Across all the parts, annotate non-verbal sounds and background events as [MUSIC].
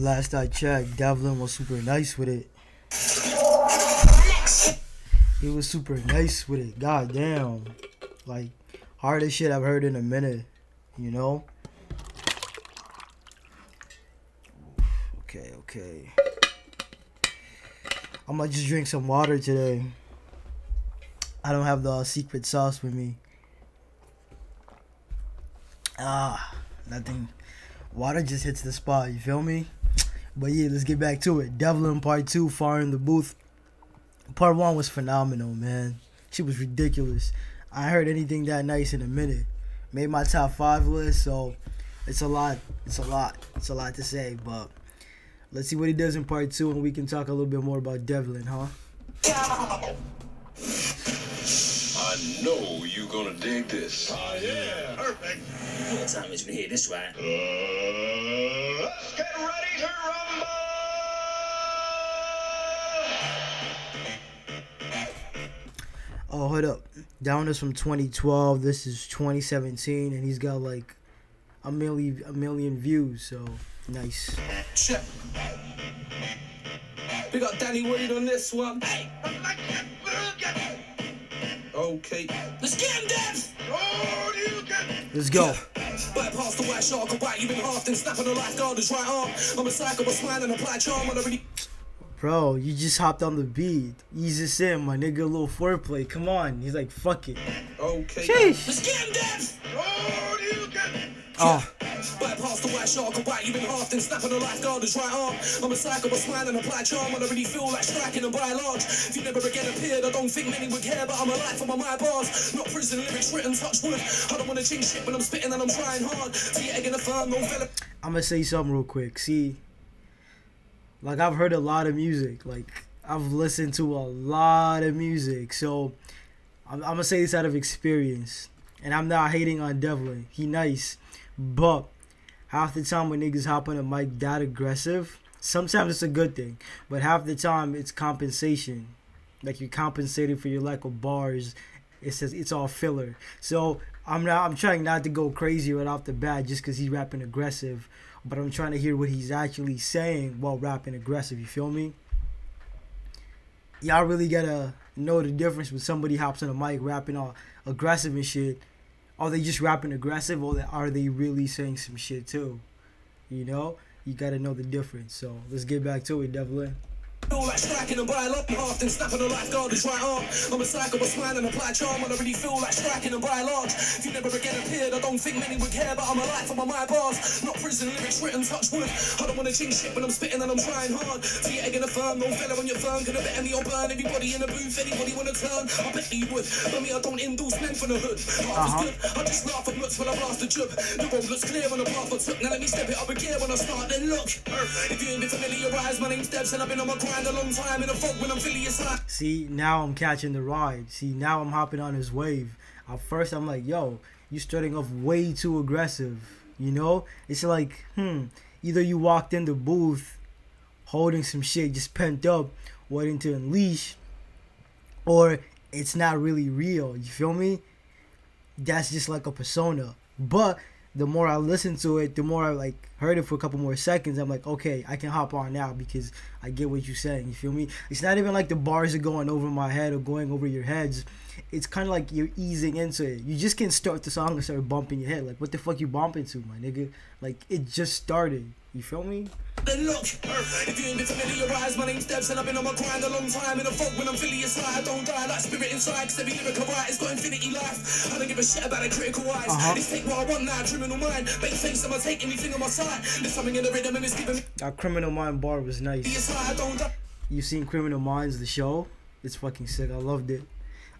Last I checked, Devlin was super nice with it. He was super nice with it. God damn. Like, hardest shit I've heard in a minute. You know? Okay, okay. I might just drink some water today. I don't have the secret sauce with me. Ah, nothing. Water just hits the spot, you feel me? But yeah, let's get back to it. Devlin part two, far in the booth. Part one was phenomenal, man. She was ridiculous. I heard anything that nice in a minute. Made my top five list, so it's a lot. It's a lot. It's a lot to say, but let's see what he does in part two, and we can talk a little bit more about Devlin, huh? I know you're gonna dig this. Oh, yeah. Perfect. What time is you hear this right? Uh, let's get ready to rumble. Oh, hold up. Down is from 2012. This is 2017, and he's got like a million a million views. So nice. Check. We got Danny Wade on this one. Okay. Let's get him, Dev! Oh, you can. Let's go. Bypass the white shark, a white, you've been halved and snapping the lifeguard is right arm. I'm a psycho, a smile and apply charm when I really. Bro, you just hopped on the beat. Ease this in, my nigga. A little foreplay. Come on. He's like, fuck it. Okay. Sheesh. Oh, Bypass the white shark, a white, you've been halved and snapping the lifeguard is right arm. I'm a psycho, a smile and apply charm when I really feel like striking and by large. If you never again appeared, I don't think many would care, but I'm alive for my my bars. Not prison lyrics written, touch wood. I don't wanna change shit when I'm spitting and I'm trying hard. See your egg in the firm, no fella. I'm gonna say something real quick. See, like I've heard a lot of music. Like I've listened to a lot of music. So I'm, I'm gonna say this out of experience, and I'm not hating on Devlin. He nice, but half the time when niggas hop on a mic that aggressive, sometimes it's a good thing, but half the time it's compensation. Like you're compensated for your lack of bars. It says it's all filler. So I'm not. I'm trying not to go crazy right off the bat just because he's rapping aggressive, but I'm trying to hear what he's actually saying while rapping aggressive. You feel me? Y'all really gotta know the difference when somebody hops on a mic rapping all aggressive and shit. Are they just rapping aggressive or are they really saying some shit too? You know, you gotta know the difference. So let's get back to it, Devlin. Striking and lot half and snapping the lifeguard is right arm. I'm a psycho, a smile and apply charm when I really feel like striking and by large. If you never again appeared, I don't think many would care, but I'm alive for my my bars. Not prison lyrics written, touch wood. I don't wanna change shit when I'm spitting and I'm trying hard. See your egg in the firm, no fella on your firm. Gonna bet me or burn everybody in the booth. Anybody wanna turn? I bet you would. But me, I don't endorse men from the hood. Half Uh-huh. good. I just laugh at nuts when I blast the jib. The road looks clear on the path I took. Now let me step it up again when I start. Then look. If you ain't been familiarized, my name's Debs and I've been on my grind a long time. See, now I'm catching the ride. See, now I'm hopping on his wave. At first, I'm like, yo, you're starting off way too aggressive. You know, it's like, hmm, either you walked in the booth holding some shit just pent up, waiting to unleash, or it's not really real. You feel me? That's just like a persona. But the more I listen to it, the more I like heard it for a couple more seconds. I'm like, okay, I can hop on now because I get what you're saying. You feel me? It's not even like the bars are going over my head or going over your heads. It's kind of like you're easing into it. You just can't start the song and start bumping your head. Like, what the fuck you bumping to, my nigga? Like, it just started. You feel me? Then look, if you ain't been familiarized, my name's Debs and I've been on my grind a long time. In the fog when I'm feeling your side, I don't die like spirit inside. Cause every lyric I write has got infinity life. I don't give a shit about a critical eyes. Uh-huh. This take what I want now, criminal mind. Make face, I'ma take anything on my side. There's something in the rhythm and it's giving me That Criminal Mind bar was nice. side. I. You seen Criminal Minds, the show? It's fucking sick. I loved it.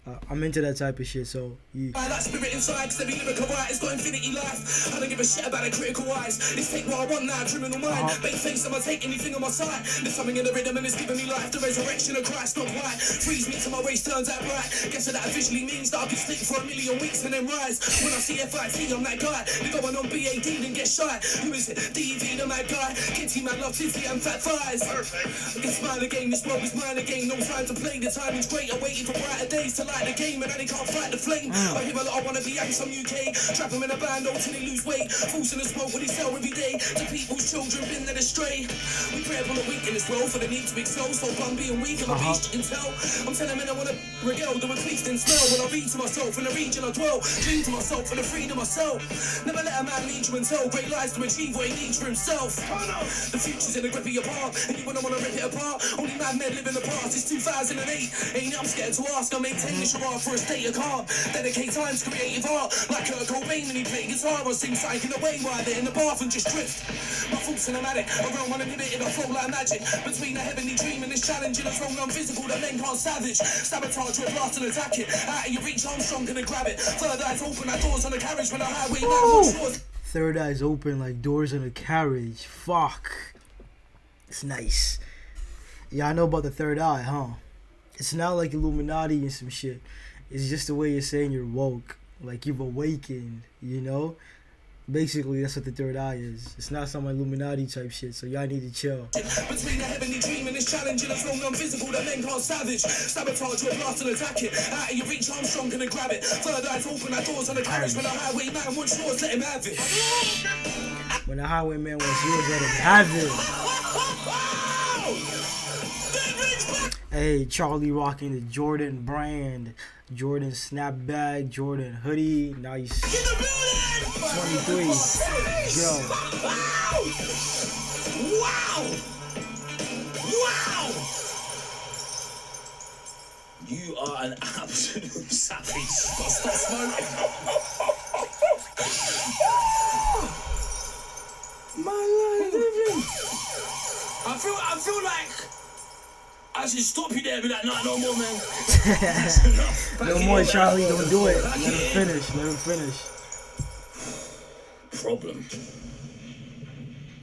Uh, I'm into that type of shit, so you. I like spirit inside, cause every lyric I write has got infinity life. I don't give a shit about a critical eyes. This take what I want now, criminal mind. Uh-huh. Make face, I'ma take anything on my side. There's something in the rhythm and it's giving me life. The resurrection of Christ, not white. Freeze me till my waist turns out bright. Guess what that visually means that I can sleep for a million weeks and then rise. When I see FIT, I'm that guy. They going on BAD, then get shy. Who is it? DV, the mad guy. Kitty man, love Tizzy and fat thighs. Perfect. I can smile again, this world is mine again. No time to play, the timing's great. I'm waiting for brighter days till like the game and then they can't fight the flame. I hear a lot, I wanna be having some UK. Trap them in a band, till they lose weight. Fools in the smoke, what they sell every day. To people's children, been led astray. We pray upon the weak in this world for the need to excel. So I'm being weak, I'm a Uh-huh. beast, you can tell. I'm telling men I wanna regale the replaced and smell. When I read to myself in the region I dwell. Dream to myself for the freedom myself. Never let a man lead you and tell great lies to achieve what he needs for himself. The future's in the grip of your palm, and you wanna wanna rip it apart. Only mad men live in the past. It's 2008. Ain't I'm scared to ask. I maintain the charade for a state of calm. Dedicate time to creative art. Like Kurt Cobain when he played guitar. I sing something in a way while they're in the bath and just drift. My thoughts cinematic. A realm uninhibited. I flow like magic. Between a heavenly dream and this challenge in a throne unphysical that men can't savage. Sabotage with blast and attack it. Out of your reach, I'm strong, gonna grab it. Third eyes open, like doors on a carriage when I highway man. Third eyes open like doors in a carriage. Fuck. It's nice. Yeah, I know about the third eye, huh? It's not like Illuminati and some shit. It's just the way you're saying you're woke. Like you've awakened, you know? Basically, that's what the third eye is. It's not some Illuminati type shit, so y'all need to chill. Between a heavenly dream and this challenge in a throne unphysical that men can't savage. Sabotage with blast and attack it. Out of your reach, I'm strong, gonna grab it. Third eyes open, like doors on a carriage when a highway man wants yours, let him have it. When the highwayman wants yours, let him have it. Hey, Charlie rocking the Jordan brand, Jordan snapback, Jordan hoodie. Nice. 23. Yo. Wow! Wow! You are an absolute savage. Stop smoking. My life. I feel, I feel like I should stop you there and be like, no, no more, man. [LAUGHS] No more, Charlie. Don't do it. Let him finish. Let him finish. Problem.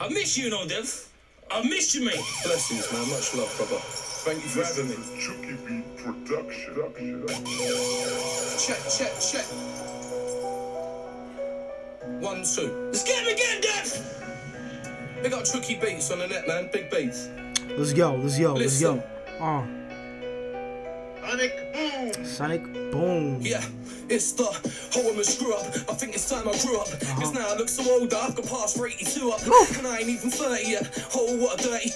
I miss you, you know, Dev. I miss you, mate. Blessings, man. Much love, brother. Thank you for having me. Chucky Beat Production. Check, check, check. One, two. Let's get him again, Dev. Big up Chucky Beats on the net, man. Big beats. Let's go. Let's go. Let's go. Uh, Sonic Boom. Sonic Boom. Yeah, it's the whole I'm a screw up. I think it's time I grew up. Cause now I look so old, I've got past for 82 up. And I ain't even 30 yet. Oh, what a dirty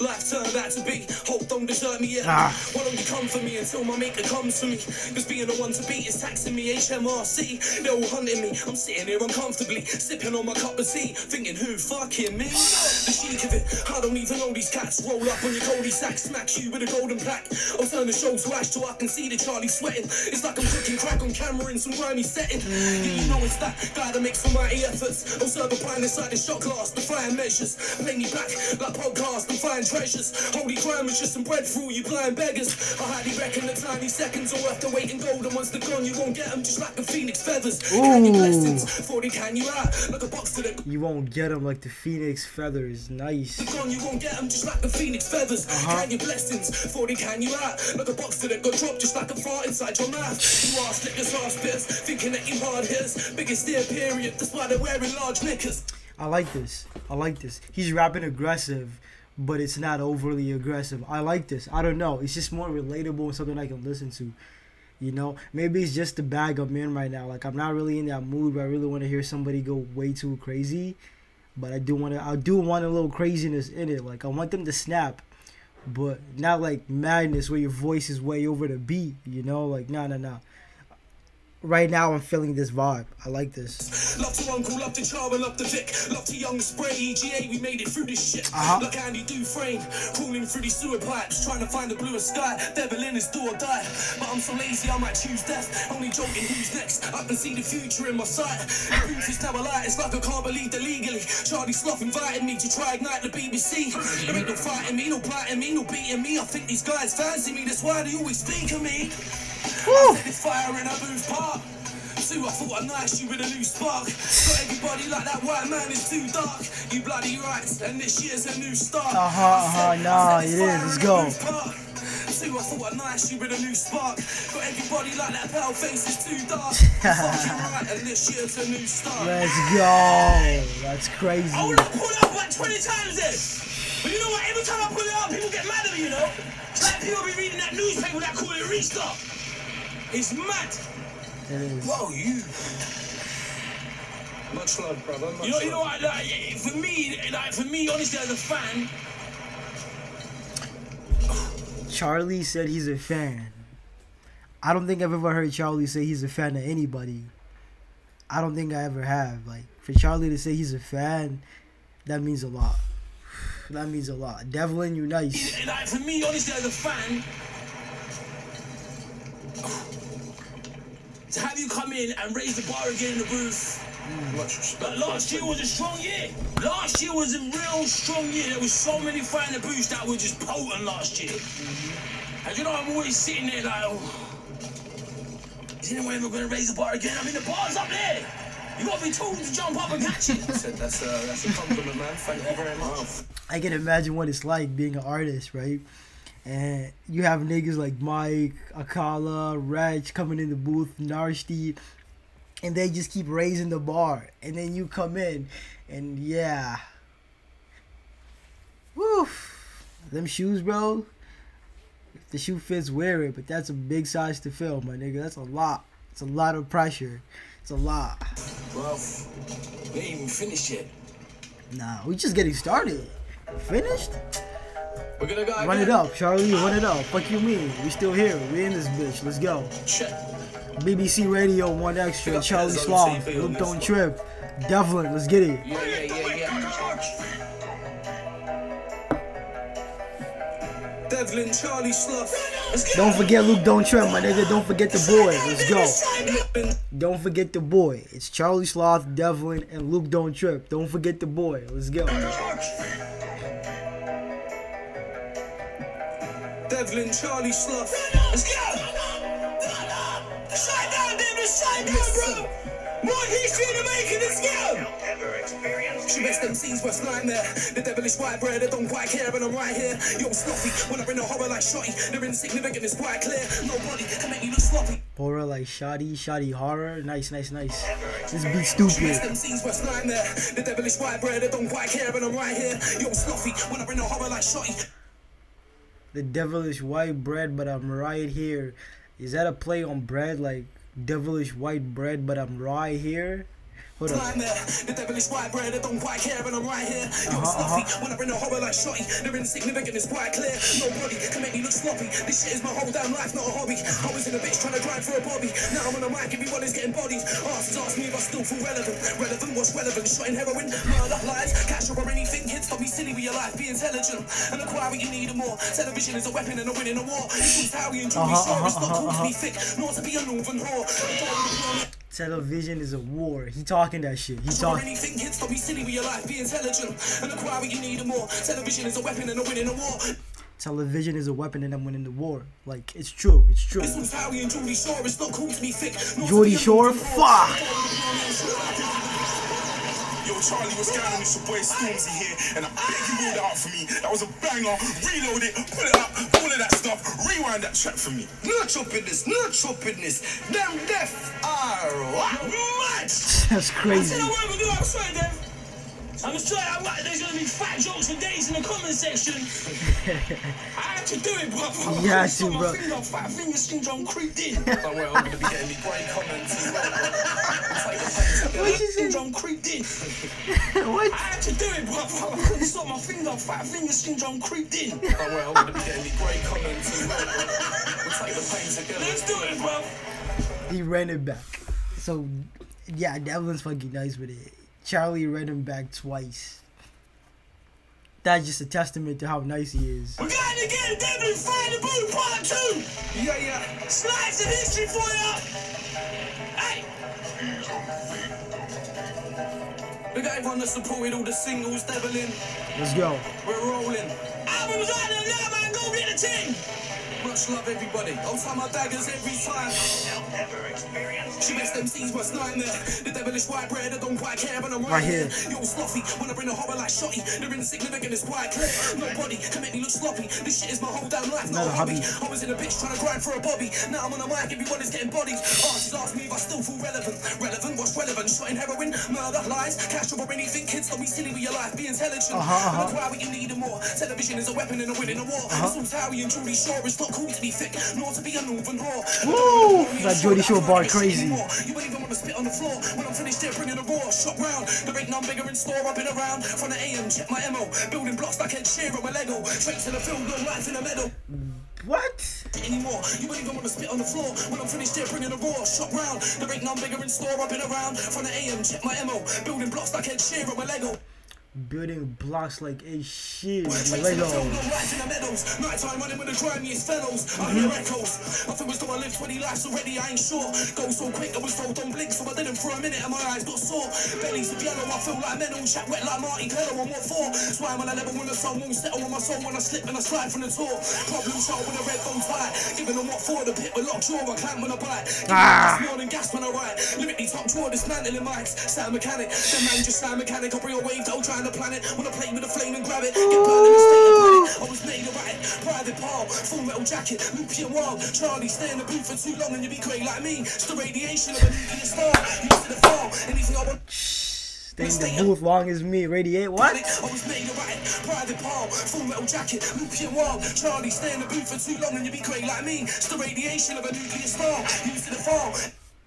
life turned out to be. Hope don't desert me yet. Ah. Why don't you come for me until my maker comes for me? Cause being the one to beat is taxing me. HMRC, they're all hunting me. I'm sitting here uncomfortably, sipping on my cup of tea, thinking who fucking me? The chic of it, I don't even know these cats. Roll up on your Cody sack, smack you with a golden plaque. I'll turn the show to ash till I can see the Charlie sweating. It's like I'm cooking crack on camera in some grimy setting. Yeah, you know it's that guy that makes some mighty efforts. I'll serve a pint inside the shot glass, defying measures. Play me back like podcast and find treasures. Holy crime is just some bread through you blind beggars. I highly reckon the tiny seconds are worth the wait and gold. And once they're gone, you won't get them just like the phoenix feathers. Candy blessings, 40 can you out like a box to the You won't get him like the Phoenix feathers. Nice. gone, you won't get them just like the phoenix feathers. Uh-huh. Can your blessings, 40 can you out like a box to the got dropped just like a fart inside your mouth. You are slick as ass bits, thinking that you hard hitters. Biggest dear period, that's why they're wearing large knickers. I like this. I like this. He's rapping aggressive, but it's not overly aggressive. I like this. I don't know. It's just more relatable and something I can listen to. You know, maybe it's just the bag I'm in right now. Like I'm not really in that mood where I really want to hear somebody go way too crazy. But I do want to. I do want a little craziness in it. Like I want them to snap, but not like madness where your voice is way over the beat. You know, like nah, nah, nah. Right now, I'm feeling this vibe. I like this. Love to Uncle, love to Char and love to Vic. Love to Young Spray, EGA, we made it through this shit. Uh-huh. Like Andy Dufresne, crawling through these sewer pipes, trying to find the bluer sky. Devlin is do or die. But I'm so lazy, I might choose death. Only joking who's next. I can see the future in my sight. The proof is a lie, it's like I can't believe that legally. Charlie Sloth invited me to try ignite the BBC. There ain't no fighting me, no biting me, no beating me. I think these guys fancy me, that's why they always speak of me. I it's fire in a booth park. Sue, I thought I'd nice you with a new spark. Got everybody like that white man is too dark. You bloody right, and this year's a new start. Uh-huh, I said- uh-huh, nah, it is, let's go. park. I thought I'd nice you with a new spark. Got everybody like that pale face is too dark. [LAUGHS] Right, and this year's a new start. Let's go. That's crazy. I would have pulled up like 20 times then. But you know what? Every time I pull it up, people get mad at me, you know? Like people be reading that newspaper that call it restart. It's mad. It is. Whoa, you. Much love, brother. Much You know, you know what? Like, for me, like for me, honestly, as a fan, Charlie said he's a fan. I don't think I've ever heard Charlie say he's a fan of anybody. I don't think I ever have. Like for Charlie to say he's a fan, that means a lot. That means a lot. Devlin, you nice. like for me, honestly, as a fan, to have you come in and raise the bar again in the booth. Mm, much. But last year was a strong year. Last year was a real strong year. There was so many fans in the booth that were just potent last year. Mm-hmm. And you know, I'm always sitting there like, oh, is anyone ever going to raise the bar again? I mean, the bar's up there. You got to be told to jump up and catch it. Said That's a, that's a compliment, man. Thank you very much. I can imagine what it's like being an artist, right? And you have niggas like Mike, Akala, Reg coming in the booth, Narshti, and they just keep raising the bar. And then you come in, and yeah. Woo! Them shoes, bro. If the shoe fits, wear it. But that's a big size to fill, my nigga. That's a lot. It's a lot of pressure. It's a lot. Bro, we ain't even finished yet. Nah, we just getting started. Finished? We're gonna go Run it up, Charlie. Run it up. Fuck you mean? We still here. We in this bitch. Let's go. Check. BBC Radio, one extra. Charlie Sloth. Luk Don't. Trip. Devlin, let's get it. Yeah, yeah, yeah, yeah. Devlin, Charlie. Don't forget Luk Don't Trip, my nigga. Don't forget the boy. Let's go. Don't forget the boy. It's Charlie Sloth, Devlin, and Luk Don't Trip. Don't forget the boy. Let's go. Devlin, Charlie Sloth. Let's go! Shut down, David, shut down, bro! More history in the making, let's go! She makes them scenes worst nightmare. The devilish white bread, they don't quite care, but I'm right here. Yo, sloppy. When I bring a horror like shotty, they're insignificant, it's quite clear. Nobody can make you look sloppy. Horror like shoddy, shoddy horror. Nice, nice, nice. This beat She makes stupid. them scenes worst nightmare. The devilish white bread, they don't quite care, but I'm right here. Yo, sloppy. When I bring a horror like shotty. The devilish white bread, but I'm right here. Is that a play on bread? Like devilish white bread, but I'm right here? Hold up. Nightmare. The devilish white bread, they don't quite care, but I'm right here. Yo, Uh-huh, sloppy. When I bring a horror like shotty, they're insignificant, it's quite clear. Nobody can make me look sloppy. This shit is my whole damn life, not a hobby. I was in a bitch trying to grind for a bobby. Now I'm on the mic, everyone is getting bodied. Asses ask me if I still feel relevant. Relevant, what's relevant? Shotting heroin, murder, lies, cash or anything. Kids, don't be silly with your life, be intelligent. And acquire what you need and more. Television is a weapon and a win in a war. It's how we enjoy Uh-huh, sure it's uh-huh, not cool uh-huh, to be thick, nor to be a northern whore. Television is a war. He talking that shit. He talking. anything, kids, don't be silly with your life, be intelligent. And acquire what you need more. Television is a weapon and a win in a war. Television is a weapon and I'm winning the war. Like it's true. It's true. This was Howie and Geordie Shore, it's not cool to be thick. nor to Geordie be a Shore, fuck. Yo, Charlie, what's going on? It's your boy Stormzy here, and I beg you roll it out for me. That was a banger. Reload it, pull it up, all of that stuff. Rewind that track for me. No choppiness, no choppiness. Them deaf are what? Mad! [LAUGHS] That's I crazy. said I won't do it, I'm sorry, Dev. I'm sorry, I'm right. There's gonna be fat jokes for days in the comment section. [LAUGHS] I had to do it, bro. You had Saw to, my. Finger, fat finger syndrome creeped in. Don't worry, I'm gonna be getting me great comments as well. What you say? syndrome creeped in. What? I had to do it, bro. I couldn't stop my finger. Fat finger syndrome creeped in. Don't worry, I'm gonna be getting me great comments as well. We'll take the pain together. Let's do it, bro. He ran it back. So yeah, Devlin's fucking nice with it. Charlie read him back twice. That's just a testament to how nice he is. We're going to get Devlin Fire in the Booth Part 2. Yeah, yeah. Slides of history for you. Hey. We got everyone that supported all the singles, Devlin. Let's go. We're rolling. Albums out there now, man. Go get the team. Much love, everybody. I'll tie my daggers every time. She makes them scenes worst nightmare. The devilish white bread, I don't quite care, but I'm right, Right here. Yo, sloppy. When I bring a horror like shotty, they're insignificant, it's quite clear. Nobody can make me look sloppy. This shit is my whole damn life, not Not a a hobby. hobby. I was in a bitch trying to grind for a bobby. Now I'm on the mic, everyone is getting bodied. Asses ask me if I still feel relevant. Relevant, what's relevant? Shotting heroin, murder, lies, cash over anything. Kids, don't be silly with your life, be intelligent. Uh-huh, uh-huh. And acquire what you need and more. Television is a weapon and a win in a war. This was Howie and Geordie Shore, it's not cool to be thick, nor to be a northern. Woo! That Geordie Shore bar crazy. You wouldn't even want to spit on the floor when I'm finished there bringing a raw shot round. There ain't none bigger in store. I've been around from the AM. Check my MO. Building blocks like Ed Sheeran with Lego. Straight to the field, no life in the meadow What? anymore. You wouldn't even want to spit on the floor when I'm finished there bringing a raw shot round. There ain't none bigger in store. I've been around from the AM. Check my MO. Building blocks like Ed Sheeran with Lego. Building blocks like a shit. Straight to the Lego. field, no life in the meadows. Nighttime running with the grimiest fellows. I hear echoes. I think was though lived 20 lives already, I ain't sure. Go so quick, I was told don't blink, so I didn't for a minute and my eyes got sore. Bellies of yellow, I feel like metal. Chat wet like Marti Pellow, I'm what for? That's why I'm on a level when the sun won't settle on my soul when I slip and I slide from the tour. Problem child with a red bone tie. Giving them what for, the pit with locked jaw, I climb when I bite. Ah. more than gas when I ride. Lyrically top drawer, dismantling mics. Sound mechanic, the man just sound mechanic. I bring a wave, don't try the planet. I play with the flame and grab it. Get burned in the state of. I was made to write. Private palm, full metal jacket, loopy and wild. Charlie, stay in the booth for too long and you'll be great like me. It's the radiation of a nuclear star. Used to the fall. Anything I want. Stay in the booth long as me. Radiate what? I was made to write. Private palm, full metal jacket, loopy and wild. Charlie, stay in the booth for too long and you'll be great like me. It's the radiation of a nuclear star. Used to the fall.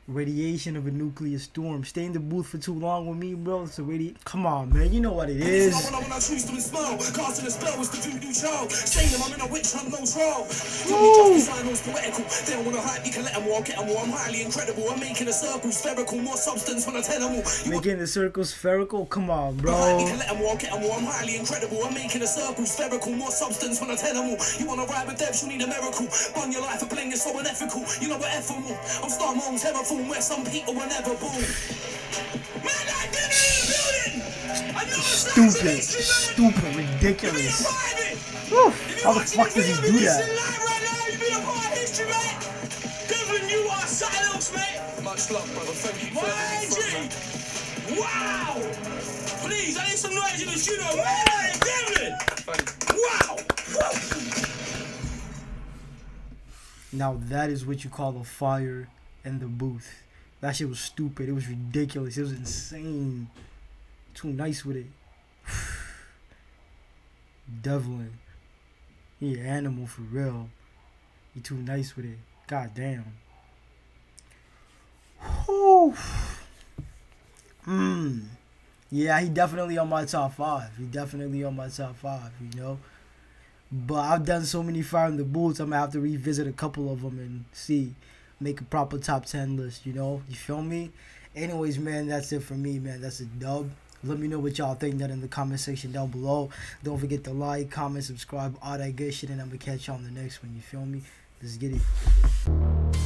Radiation of a nuclear storm. Stay in the booth for too long with me, bro. It's a radi. Come on, man. You know what it is. When I choose to smile, casting a spell was the voodoo child. Saying I'm in a witch hunt, no trial. Tell me justice, I know's poetical. They don't wanna hype, you can let them walk, get them. I'm highly incredible. I'm making a circle spherical, more substance when I tell them all. Making the circle spherical? Come on, bro. can let them walk, get them. I'm highly incredible. I'm making a circle spherical, more substance when I tell them all. You wanna ride with devs, you need a miracle. Bun your life for bling, it's so unethical. You know what ephemeral. I'm Star Terraform, where some people were never born. Man, I did it in the building! I know Stupid. Stupid. Ridiculous. Woo. How the fuck does he do that? Much love, brother. Thank you for everything. from me. Wow! Please, I need some noise in the studio. Man, Devlin! Wow! Now that is what you call a fire in the booth. That shit was stupid. It was ridiculous. It was insane. Too nice with it. [SIGHS] Devlin. He an animal for real. He too nice with it. God damn. Whew. Mm. Yeah, he definitely on my top five. He definitely on my top five, you know. But I've done so many fire in the boots, I'm gonna have to revisit a couple of them and see, make a proper top 10 list, you know? You feel me? Anyways, man, that's it for me, man. That's a dub. Let me know what y'all think that in the comment section down below. Don't forget to like, comment, subscribe, all that good shit, and I'm gonna catch y'all on the next one. You feel me? Let's get it.